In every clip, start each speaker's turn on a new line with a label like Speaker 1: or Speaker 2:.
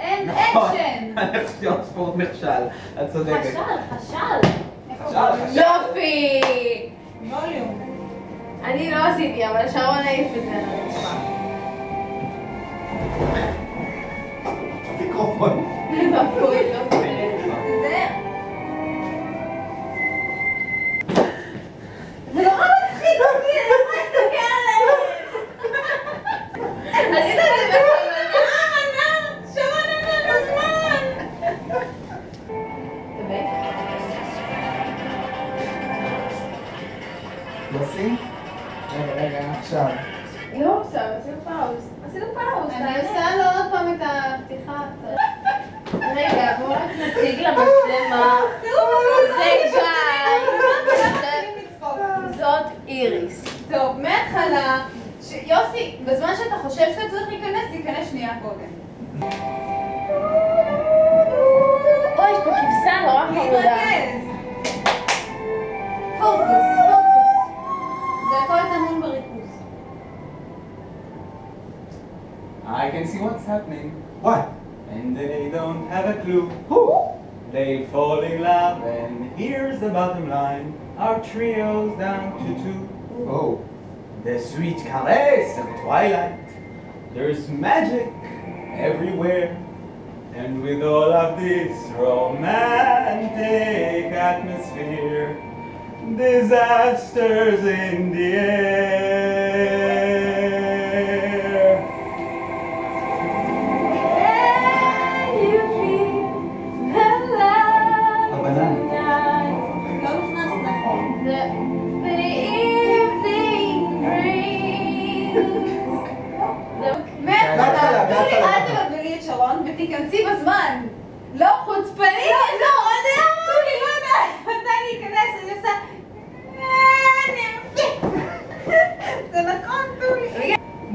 Speaker 1: אין
Speaker 2: נכון.
Speaker 1: אקשן.
Speaker 2: הנכון ספורט נכשל. את צודקת.
Speaker 3: חשל, חשל.
Speaker 2: חשל, חשל.
Speaker 3: יופי!
Speaker 1: ווליום.
Speaker 3: אני לא עשיתי, אבל שרון העיף את זה על הרצפה.
Speaker 2: מיקרופון.
Speaker 3: לא.
Speaker 1: זה... זה נורא מצחיק אותי, טוב, מההתחלה, ש- יוסי, בזמן שאתה חושב שאתה צריך להיכנס, תיכנס שנייה קודם.
Speaker 3: אוי, יש פה כבשה נורא חמודה.
Speaker 1: פוקוס. זה הכל טמון בריכוז.
Speaker 4: I can see what's happening,
Speaker 2: What?
Speaker 4: and they don't have a clue.
Speaker 2: Who?
Speaker 4: They fall in love, and here's the bottom line. Our trio's down to two.
Speaker 2: Oh.
Speaker 4: The sweet caress of twilight. There's magic everywhere. And with all of this romantic atmosphere, disasters in the air.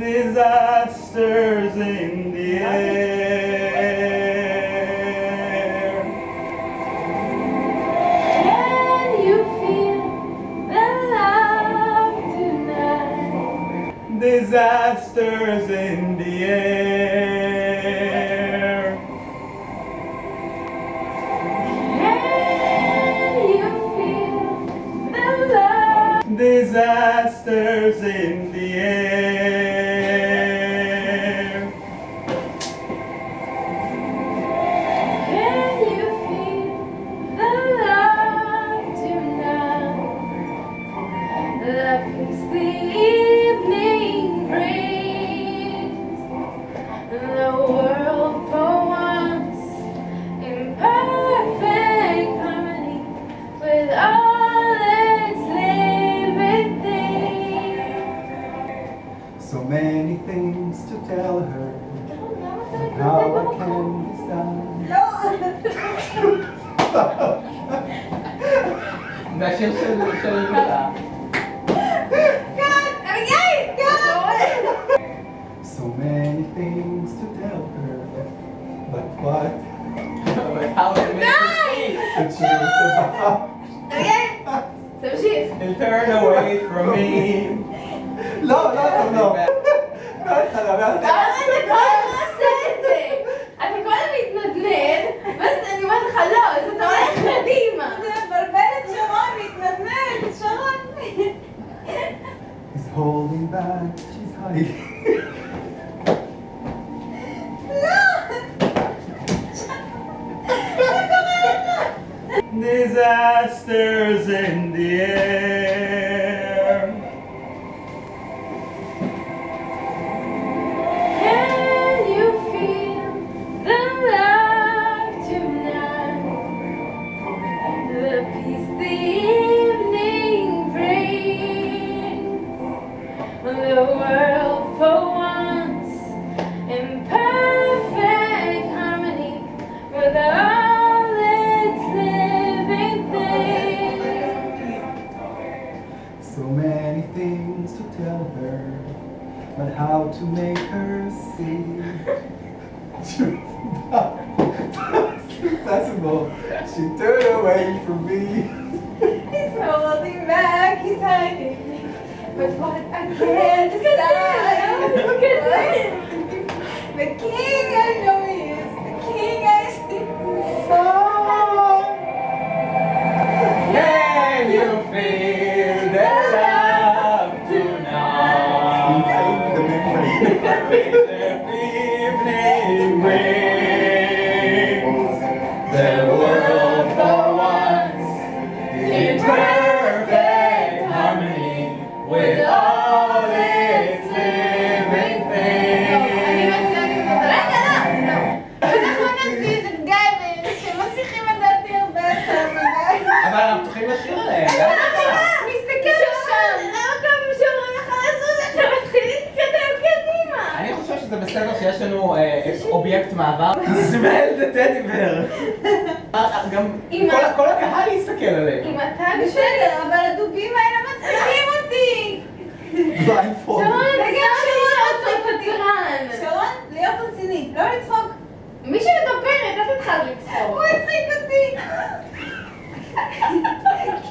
Speaker 1: Disasters in the air. Can you feel the love tonight?
Speaker 4: Disasters in the air. Can you feel the love? Disasters in the air.
Speaker 2: So many things to tell her. But what
Speaker 4: But how it makes
Speaker 2: the truth about?
Speaker 1: אביגיל,
Speaker 3: תמשיך.
Speaker 4: you turn away from me.
Speaker 2: לא, לא, לא, לא. מההתחלה, מההתחלה.
Speaker 3: למה אתה כל הזמן עושה את זה? אתה כל הזמן מתנדנד, ואז אני אומרת לך לא, אז אתה הולך קדימה.
Speaker 1: זה מבלבל את שרון, להתנדנד, שרון.
Speaker 2: He's holding back, she's hiding. That's enough. She threw it away from me.
Speaker 1: He's holding back, he's hiding. But what I can't decide.
Speaker 3: Look at him.
Speaker 1: The king I know he is. The
Speaker 4: king I
Speaker 1: see.
Speaker 4: So.
Speaker 1: Can you feel the love tonight? אנחנו
Speaker 4: צריכים לשיר עליהם.
Speaker 1: מסתכל שם. למה כמה שאומרים לך לזוז אתה מתחיל להתקדם קדימה?
Speaker 5: אני חושב שזה בסדר שיש לנו אה, אובייקט מעבר.
Speaker 4: the teddy bear.
Speaker 5: גם כל- הקהל יסתכל עליהם.
Speaker 1: אם אתה בסדר, אבל הדובים האלה מצחיקים אותי.
Speaker 2: בליינדפולד.
Speaker 1: שרון,
Speaker 3: וגם
Speaker 1: שרון,
Speaker 3: להיות קטרן.
Speaker 1: שרון, להיות רצינית, לא לצחוק.
Speaker 3: מי שמדברת, אל תתחל לצחוק.
Speaker 1: הוא הצחיק אותי.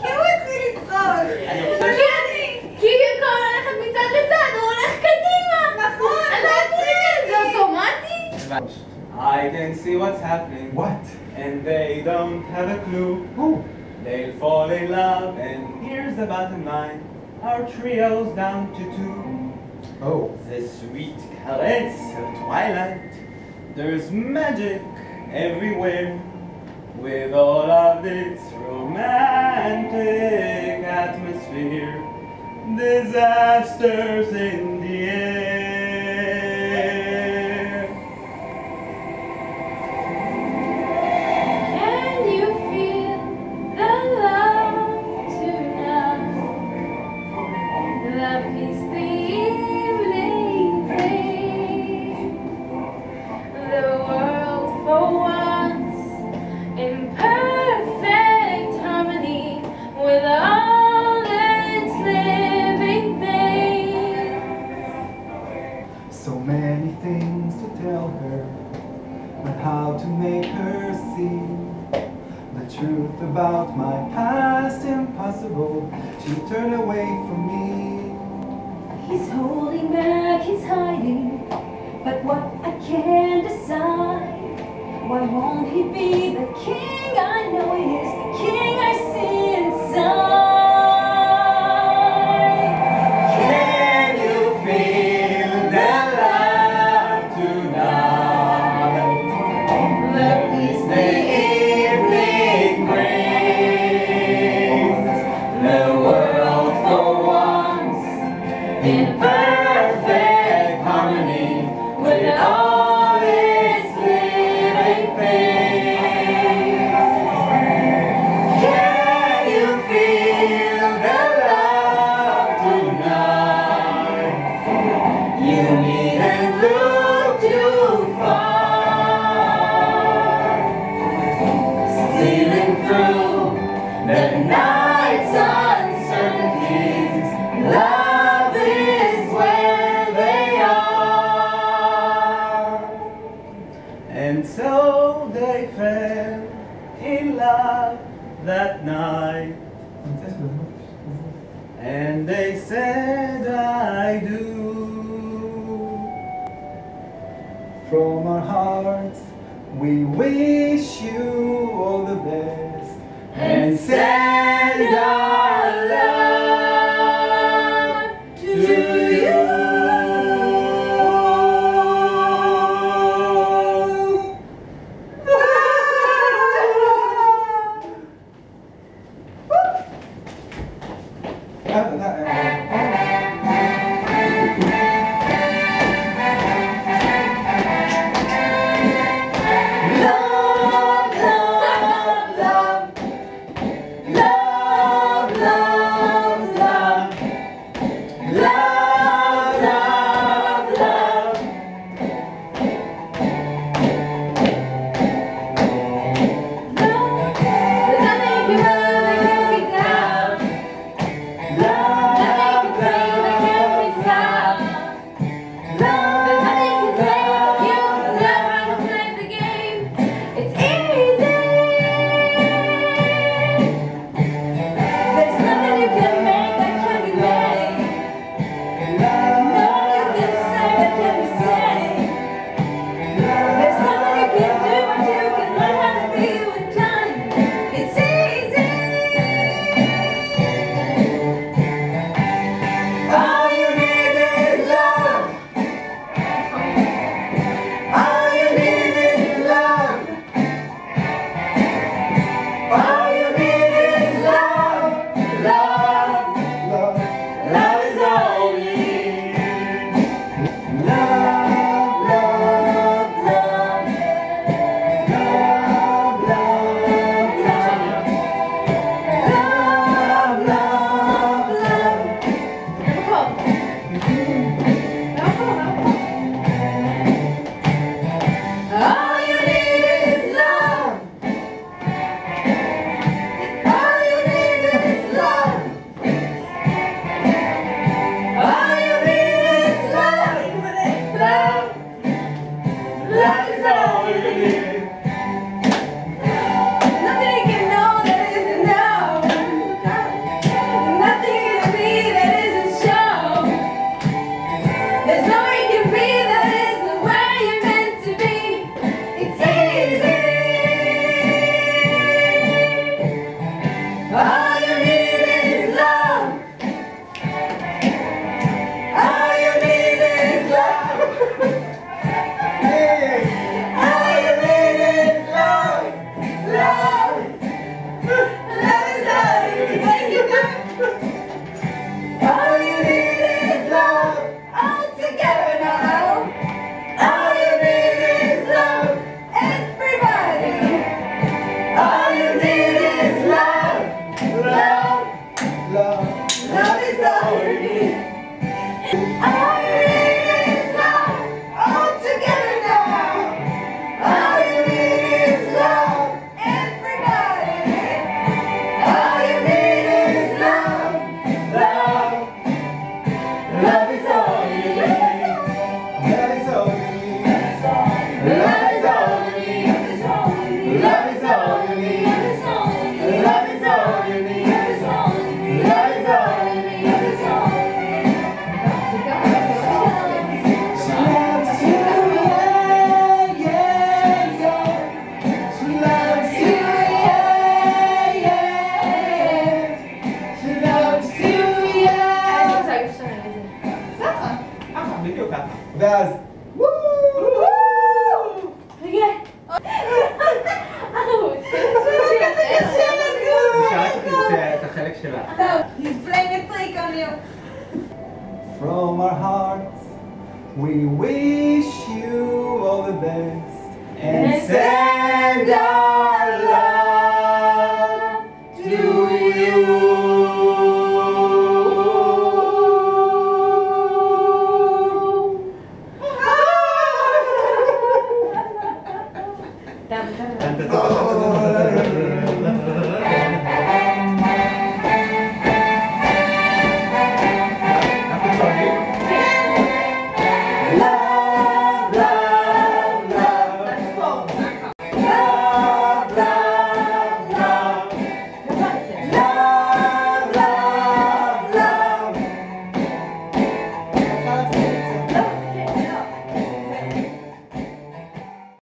Speaker 1: כי הוא התחיל לצחוק.
Speaker 5: אני חושב
Speaker 1: כי אני.
Speaker 3: כי במקום ללכת מצד לצד, הוא הולך קדימה.
Speaker 1: נכון.
Speaker 3: אני לא אצליח, זה אוטומטי?
Speaker 4: I can see what's happening.
Speaker 2: What?
Speaker 4: And they don't have a clue.
Speaker 2: Who?
Speaker 4: They'll fall in love, and here's the bottom line. Our trio's down to two.
Speaker 2: Oh.
Speaker 4: The sweet caress of twilight. There's magic everywhere. With all of this romantic atmosphere. Disasters in the air.
Speaker 3: Can you feel the love tonight? The peace
Speaker 2: truth about my past impossible. She turned away from me.
Speaker 6: He's holding back, he's hiding, but what I can't decide. Why won't he be the king? I know he is the king
Speaker 4: And they said I do.
Speaker 2: From our hearts, we wish you all the best.
Speaker 4: And send
Speaker 6: from our hearts.
Speaker 2: We wish you all the best
Speaker 3: and,
Speaker 2: send our love to you.